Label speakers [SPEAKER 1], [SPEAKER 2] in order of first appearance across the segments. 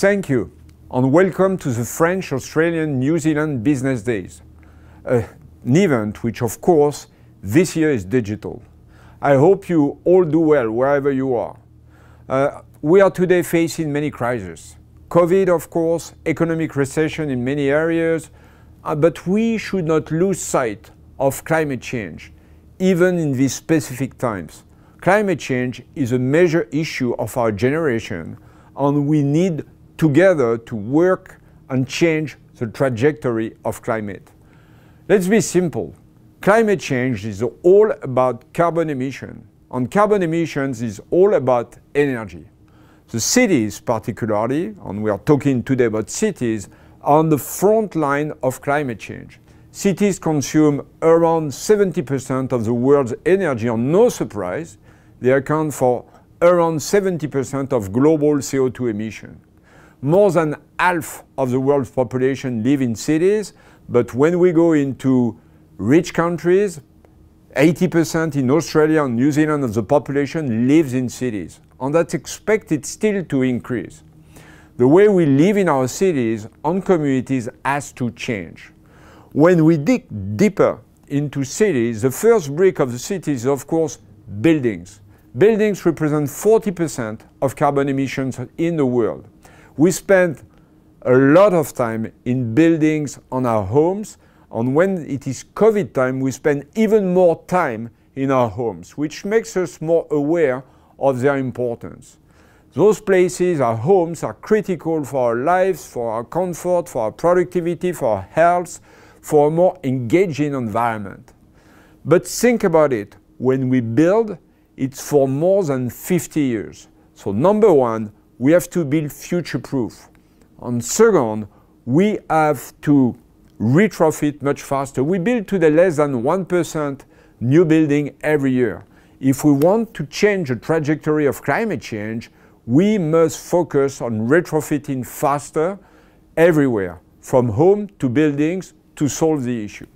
[SPEAKER 1] Thank you, and welcome to the French, Australian, New Zealand Business Days, an event which, of course, this year is digital. I hope you all do well wherever you are. Uh, we are today facing many crises. COVID, of course, economic recession in many areas, uh, but we should not lose sight of climate change, even in these specific times. Climate change is a major issue of our generation, and we need together to work and change the trajectory of climate. Let's be simple. Climate change is all about carbon emission, and carbon emissions is all about energy. The cities particularly, and we are talking today about cities, are on the front line of climate change. Cities consume around 70% of the world's energy, and no surprise, they account for around 70% of global CO2 emission. More than half of the world's population live in cities, but when we go into rich countries, 80% in Australia and New Zealand of the population lives in cities, and that's expected still to increase. The way we live in our cities and communities has to change. When we dig deeper into cities, the first brick of the city is, of course, buildings. Buildings represent 40% of carbon emissions in the world. We spend a lot of time in buildings on our homes, and when it is COVID time, we spend even more time in our homes, which makes us more aware of their importance. Those places, our homes, are critical for our lives, for our comfort, for our productivity, for our health, for a more engaging environment. But think about it. When we build, it's for more than 50 years. So number one, we have to build future-proof. And second, we have to retrofit much faster. We build today less than 1% new building every year. If we want to change the trajectory of climate change, we must focus on retrofitting faster everywhere, from home to buildings, to solve the issue.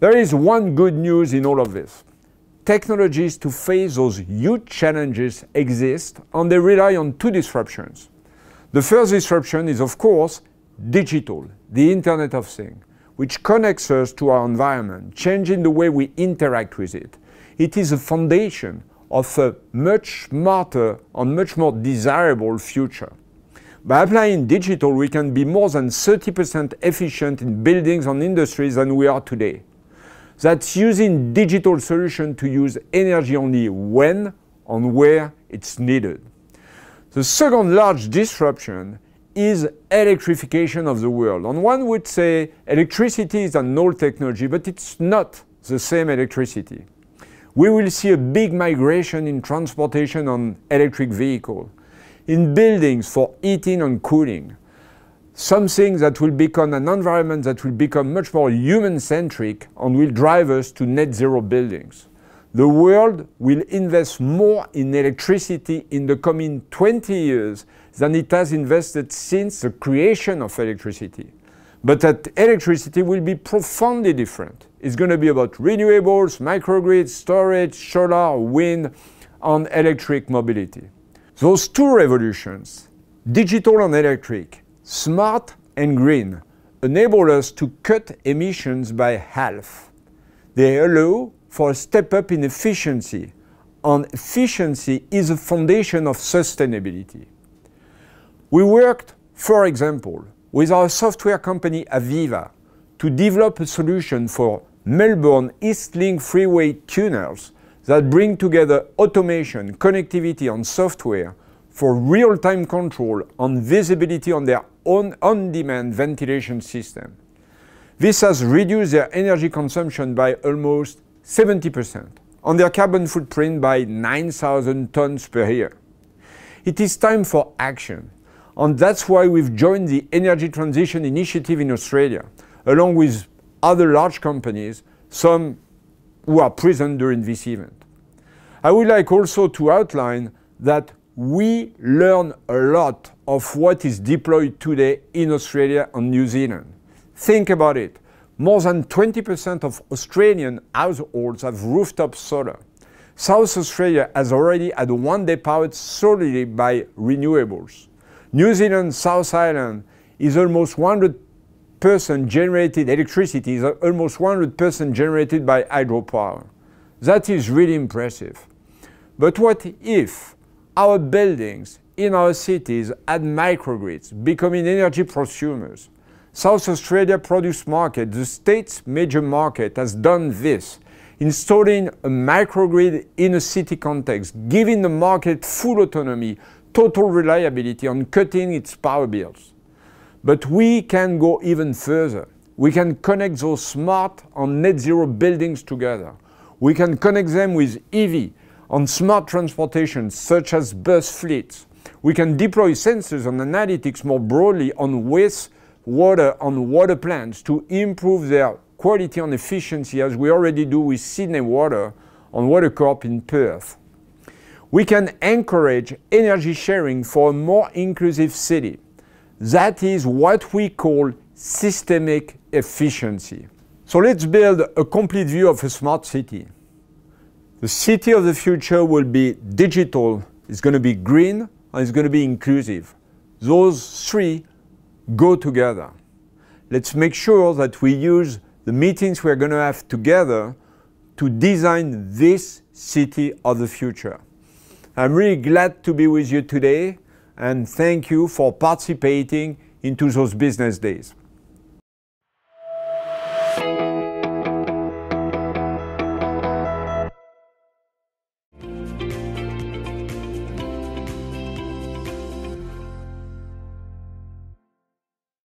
[SPEAKER 1] There is one good news in all of this. Technologies to face those huge challenges exist, and they rely on two disruptions. The first disruption is, of course, digital, the Internet of Things, which connects us to our environment, changing the way we interact with it. It is a foundation of a much smarter and much more desirable future. By applying digital, we can be more than 30% efficient in buildings and industries than we are today. That's using digital solution to use energy only when and where it's needed. The second large disruption is electrification of the world. And one would say electricity is an old technology, but it's not the same electricity. We will see a big migration in transportation on electric vehicles, in buildings for heating and cooling, something that will become an environment that will become much more human-centric and will drive us to net zero buildings. The world will invest more in electricity in the coming 20 years than it has invested since the creation of electricity. But that electricity will be profoundly different. It's going to be about renewables, microgrids, storage, solar, wind, and electric mobility. Those two revolutions, digital and electric, smart and green, enable us to cut emissions by half. They allow for a step up in efficiency, and efficiency is a foundation of sustainability. We worked, for example, with our software company AVEVA to develop a solution for Melbourne Eastlink freeway tunnels that bring together automation, connectivity, and software for real-time control and visibility on their on-demand ventilation system. This has reduced their energy consumption by almost 70% and their carbon footprint by 9,000 tons per year. It is time for action. And that's why we've joined the Energy Transition Initiative in Australia, along with other large companies, some who are present during this event. I would like also to outline that we learn a lot of what is deployed today in Australia and New Zealand. Think about it. More than 20% of Australian households have rooftop solar. South Australia has already had one day powered solely by renewables. New Zealand South Island is almost 100% generated, electricity is almost 100% generated by hydropower. That is really impressive. But what if our buildings in our cities had microgrids, becoming energy prosumers? South Australia Produce Market, the state's major market, has done this, installing a microgrid in a city context, giving the market full autonomy, total reliability on cutting its power bills. But we can go even further. We can connect those smart and net zero buildings together. We can connect them with EV on smart transportation such as bus fleets. We can deploy sensors and analytics more broadly on waste water on water plants to improve their quality and efficiency as we already do with Sydney Water on Water Corp in Perth. We can encourage energy sharing for a more inclusive city. That is what we call systemic efficiency. So let's build a complete view of a smart city. The city of the future will be digital, it's going to be green, and it's going to be inclusive. Those three go together. Let's make sure that we use the meetings we're going to have together to design this city of the future. I'm really glad to be with you today and thank you for participating into those business days.